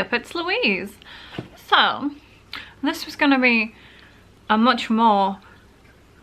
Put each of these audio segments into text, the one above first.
Up, it's Louise. So, this was going to be a much more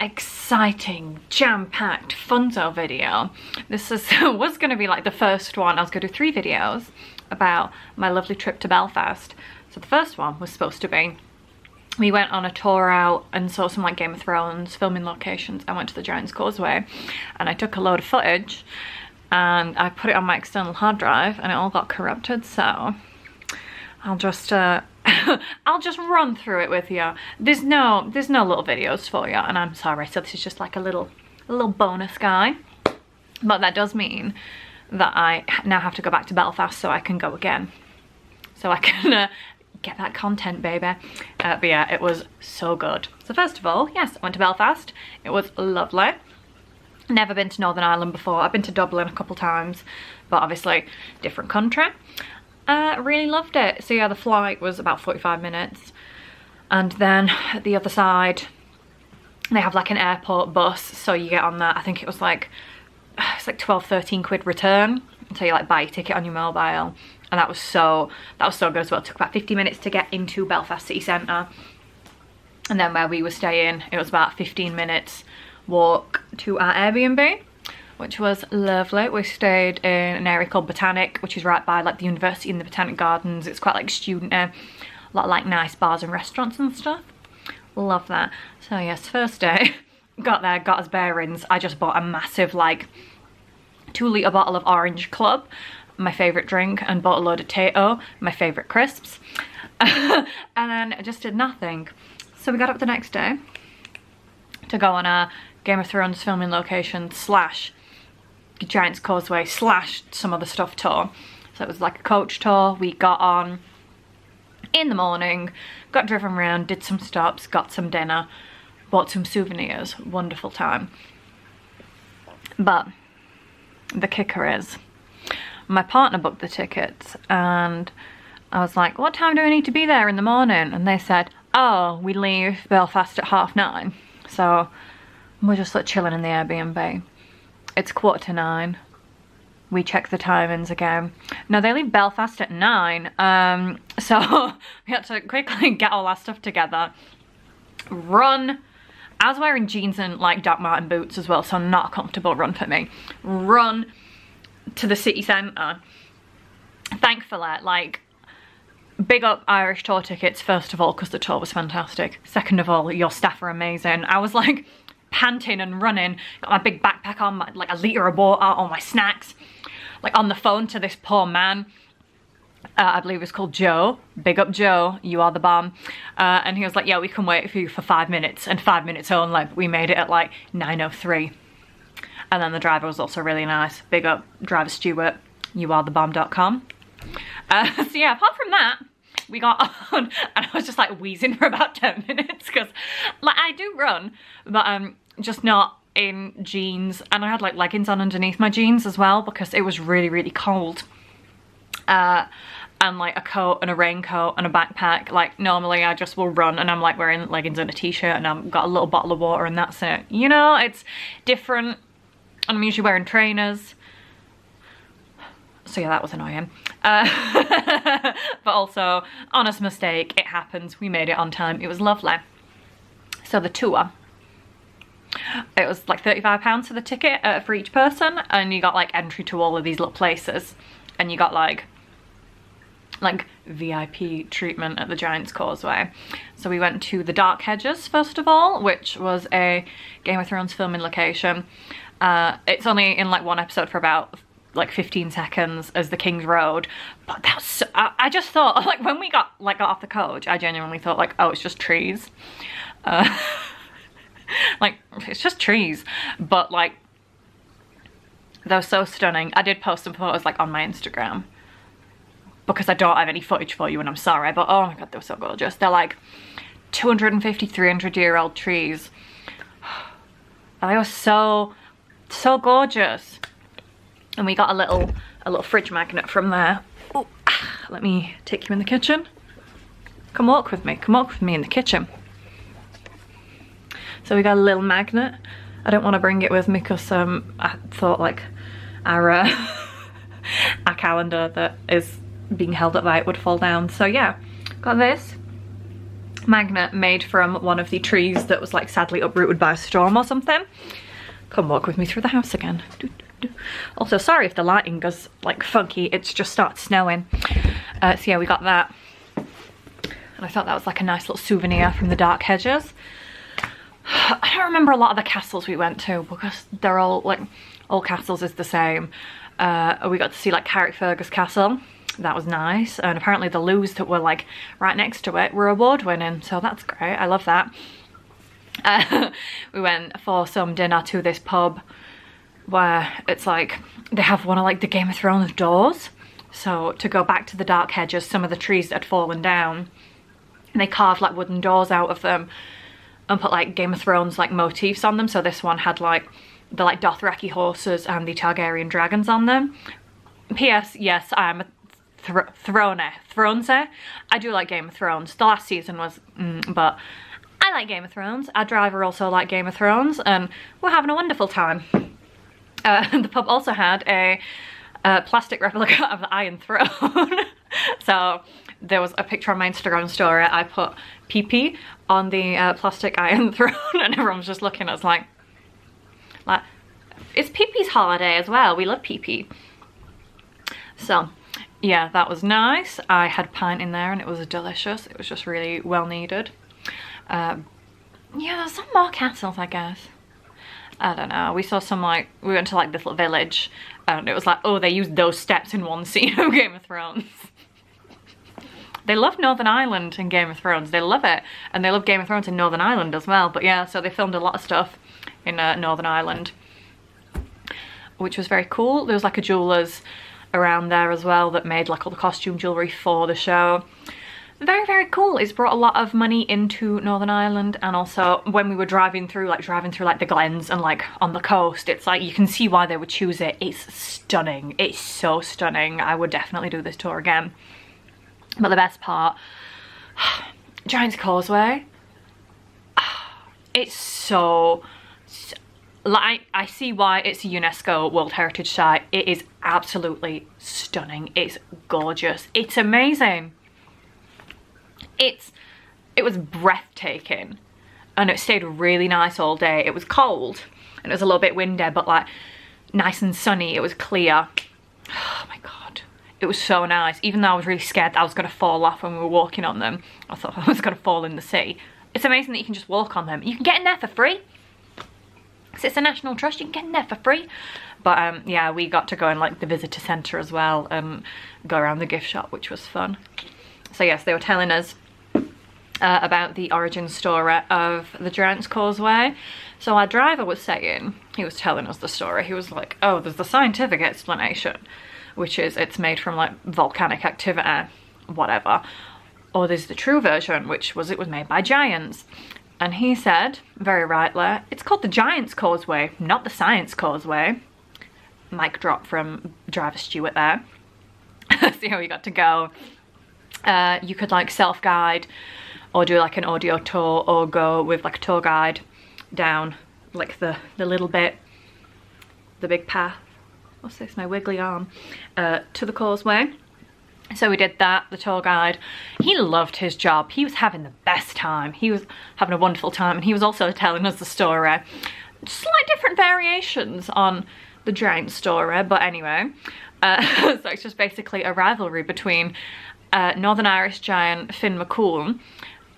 exciting, jam-packed funzo video. This is, was going to be like the first one. I was going to do three videos about my lovely trip to Belfast. So the first one was supposed to be we went on a tour out and saw some like Game of Thrones filming locations. I went to the Giant's Causeway and I took a load of footage and I put it on my external hard drive and it all got corrupted so I'll just uh, I'll just run through it with you. There's no there's no little videos for you and I'm sorry so this is just like a little a little bonus guy. But that does mean that I now have to go back to Belfast so I can go again. So I can uh, get that content baby. Uh, but yeah it was so good. So first of all yes I went to Belfast. It was lovely. Never been to Northern Ireland before. I've been to Dublin a couple times but obviously different country uh, really loved it. So yeah the flight was about 45 minutes. And then the other side they have like an airport bus. So you get on that I think it was like it's like 12 13 quid return. So you like buy ticket on your mobile. And that was so that was so good as well. It took about 50 minutes to get into belfast city centre. And then where we were staying it was about 15 minutes walk to our airbnb which was lovely. We stayed in an area called botanic which is right by like the university in the botanic gardens. It's quite like student a lot of like nice bars and restaurants and stuff. Love that. So yes first day got there got us bearings. I just bought a massive like two litre bottle of orange club my favourite drink and bought a load of Tayto, my favourite crisps. and then just did nothing. So we got up the next day to go on a Game of Thrones filming location slash Giant's Causeway slash some other stuff tour. So it was like a coach tour. We got on in the morning, got driven around, did some stops, got some dinner, bought some souvenirs. Wonderful time. But the kicker is my partner booked the tickets and I was like, what time do we need to be there in the morning? And they said, oh, we leave Belfast at half nine. So we're just like chilling in the Airbnb. It's quarter to nine. We check the timings again. No, they leave Belfast at nine. Um, so we had to quickly get all our stuff together. Run. I was wearing jeans and like Doc Marten boots as well, so not a comfortable run for me. Run to the city centre. Thankfully, like, big up Irish tour tickets, first of all, because the tour was fantastic. Second of all, your staff are amazing. I was like panting and running, got my big backpack on, my, like a litre of water, all my snacks, like on the phone to this poor man. Uh, I believe it's called Joe. Big up Joe, you are the bomb. Uh, and he was like, yeah, we can wait for you for five minutes. And five minutes only. We made it at like 9.03. And then the driver was also really nice. Big up driver Stuart, you are the bomb.com. Uh, so yeah, apart from that, we got on and I was just like wheezing for about 10 minutes because like I do run, but um, just not in jeans and I had like leggings on underneath my jeans as well because it was really, really cold. Uh, and like a coat and a raincoat and a backpack. Like normally I just will run and I'm like wearing leggings and a t-shirt and I've got a little bottle of water and that's it. You know, it's different and I'm usually wearing trainers. So yeah, that was annoying. Uh, but also, honest mistake, it happens. We made it on time. It was lovely. So the tour, it was like £35 for the ticket uh, for each person and you got like entry to all of these little places and you got like like VIP treatment at the Giant's Causeway. So we went to the Dark Hedges first of all, which was a Game of Thrones filming location. Uh, it's only in like one episode for about like 15 seconds as the King's Road. But that's so, I, I, just thought like when we got like got off the coach I genuinely thought like oh it's just trees. Uh, like it's just trees. But like they were so stunning. I did post some photos like on my Instagram. Because I don't have any footage for you and I'm sorry but oh my god they were so gorgeous. They're like 250 300 year old trees. They were so so gorgeous. And we got a little, a little fridge magnet from there. Ooh, let me take you in the kitchen. Come walk with me, come walk with me in the kitchen. So we got a little magnet. I don't want to bring it with me because um, I thought like our, uh, our calendar that is being held up by it would fall down. So yeah, got this magnet made from one of the trees that was like sadly uprooted by a storm or something. Come walk with me through the house again. Also, sorry if the lighting goes like funky, it's just started snowing. Uh, so yeah, we got that. And I thought that was like a nice little souvenir from the Dark Hedges. I don't remember a lot of the castles we went to because they're all like, all castles is the same. Uh, we got to see like Carrickfergus Castle. That was nice. And apparently the loos that were like right next to it were award winning. So that's great. I love that. Uh, we went for some dinner to this pub where it's like they have one of like the Game of Thrones doors. So to go back to the dark hedges, some of the trees had fallen down, and they carved like wooden doors out of them and put like Game of Thrones like motifs on them. So this one had like the like Dothraki horses and the Targaryen dragons on them. P.S. Yes, I'm a Thr Throne, Thrones. I do like Game of Thrones. The last season was, mm, but I like Game of Thrones. Our driver also like Game of Thrones and we're having a wonderful time. Uh, the pub also had a, a plastic replica of the Iron Throne. so there was a picture on my Instagram story. I put PP on the uh, plastic Iron Throne and everyone was just looking at us like, like, it's PP's holiday as well. We love PP. So yeah, that was nice. I had pint in there and it was delicious. It was just really well needed. Um, yeah, there's some more castles, I guess. I don't know. We saw some like, we went to like this little village and it was like, oh, they used those steps in one scene of Game of Thrones. they love Northern Ireland in Game of Thrones. They love it. And they love Game of Thrones in Northern Ireland as well. But yeah, so they filmed a lot of stuff in uh, Northern Ireland, which was very cool. There was like a jeweler's around there as well that made like all the costume jewellery for the show very very cool it's brought a lot of money into northern ireland and also when we were driving through like driving through like the glens and like on the coast it's like you can see why they would choose it it's stunning it's so stunning i would definitely do this tour again but the best part giant's causeway it's so like I see why it's a UNESCO World Heritage Site. It is absolutely stunning. It's gorgeous. It's amazing. It's it was breathtaking and it stayed really nice all day. It was cold and it was a little bit windy but like nice and sunny. It was clear. Oh my god. It was so nice. Even though I was really scared I was going to fall off when we were walking on them. I thought I was going to fall in the sea. It's amazing that you can just walk on them. You can get in there for free it's a national trust you can get in there for free but um, yeah we got to go in like the visitor centre as well and go around the gift shop which was fun so yes they were telling us uh, about the origin story of the Giant's Causeway so our driver was saying he was telling us the story he was like oh there's the scientific explanation which is it's made from like volcanic activity whatever or there's the true version which was it was made by giants and he said, very rightly, it's called the Giant's Causeway, not the Science Causeway. Mic drop from driver Stuart there. See how we got to go. Uh, you could like self-guide or do like an audio tour or go with like a tour guide down like the, the little bit, the big path. What's this, my wiggly arm? Uh, to the causeway. So we did that, the tour guide. He loved his job. He was having the best time. He was having a wonderful time and he was also telling us the story. Slight different variations on the giant story, but anyway. Uh, so it's just basically a rivalry between uh, Northern Irish giant Finn McCool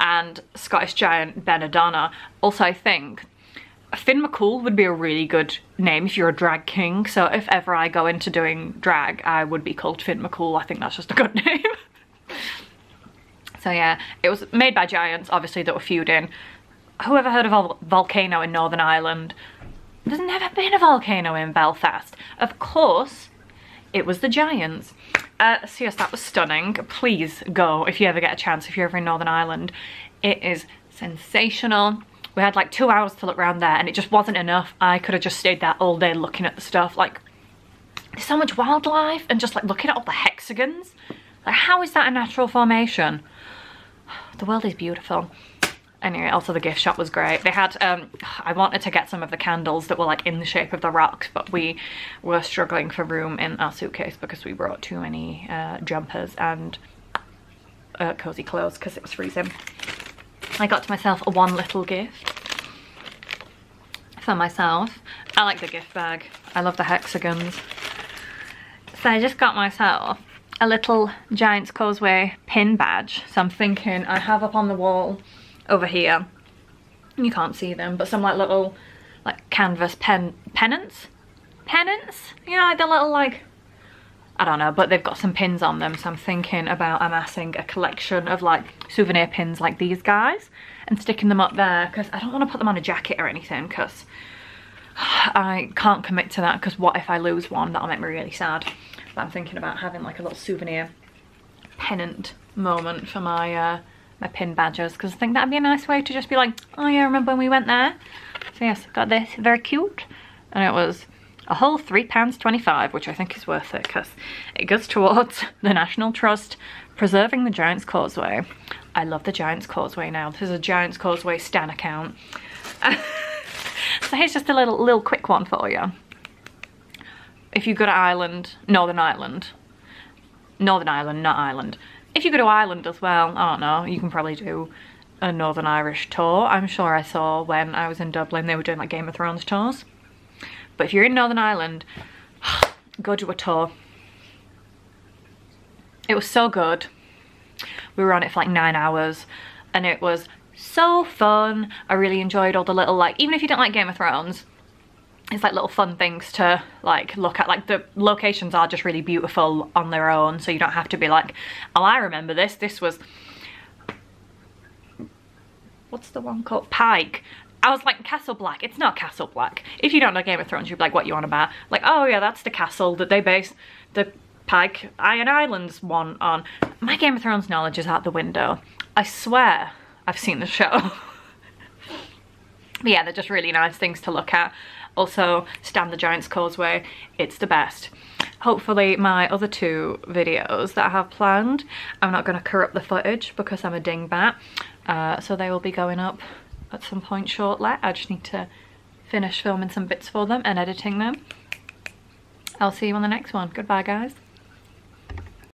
and Scottish giant Benandonner. Also, I think Finn McCool would be a really good name if you're a drag king. So if ever I go into doing drag, I would be called Finn McCool. I think that's just a good name. so yeah, it was made by giants, obviously, that were feuding. Whoever heard of a volcano in Northern Ireland? There's never been a volcano in Belfast. Of course, it was the giants. Uh, so yes, that was stunning. Please go if you ever get a chance, if you're ever in Northern Ireland. It is sensational we had like two hours to look around there and it just wasn't enough. I could have just stayed there all day looking at the stuff. Like, there's so much wildlife and just like looking at all the hexagons. Like, how is that a natural formation? The world is beautiful. Anyway, also the gift shop was great. They had, um, I wanted to get some of the candles that were like in the shape of the rocks, but we were struggling for room in our suitcase because we brought too many uh, jumpers and uh, cozy clothes because it was freezing. I got to myself a one little gift for myself. I like the gift bag. I love the hexagons. So I just got myself a little Giant's Causeway pin badge. So I'm thinking I have up on the wall over here. You can't see them, but some like little like canvas pen pennants. Pennants? You know, like the little like I don't know, but they've got some pins on them. So I'm thinking about amassing a collection of like souvenir pins like these guys and sticking them up there because I don't want to put them on a jacket or anything because I can't commit to that because what if I lose one? That'll make me really sad. But I'm thinking about having like a little souvenir pennant moment for my uh, my pin badges because I think that'd be a nice way to just be like, oh yeah, remember when we went there? So yes, got this, very cute. And it was a whole £3.25, which I think is worth it because it goes towards the National Trust preserving the Giant's Causeway. I love the Giant's Causeway now. This is a Giant's Causeway Stan account. so here's just a little, little quick one for you. If you go to Ireland, Northern Ireland, Northern Ireland, not Ireland. If you go to Ireland as well, I don't know, you can probably do a Northern Irish tour. I'm sure I saw when I was in Dublin, they were doing like Game of Thrones tours. But if you're in Northern Ireland, go do a tour. It was so good. We were on it for like nine hours and it was so fun. I really enjoyed all the little like, even if you don't like Game of Thrones, it's like little fun things to like look at like the locations are just really beautiful on their own so you don't have to be like oh I remember this this was what's the one called Pyke I was like, Castle Black. It's not Castle Black. If you don't know Game of Thrones, you'd be like, what you on about? Like, oh yeah, that's the castle that they base the Pyke Iron Islands one on. My Game of Thrones knowledge is out the window. I swear I've seen the show. but yeah, they're just really nice things to look at. Also, Stand the Giant's Causeway. It's the best. Hopefully my other two videos that I have planned, I'm not going to corrupt the footage because I'm a dingbat. Uh, so they will be going up at some point shortly. I just need to finish filming some bits for them and editing them. I'll see you on the next one. Goodbye guys.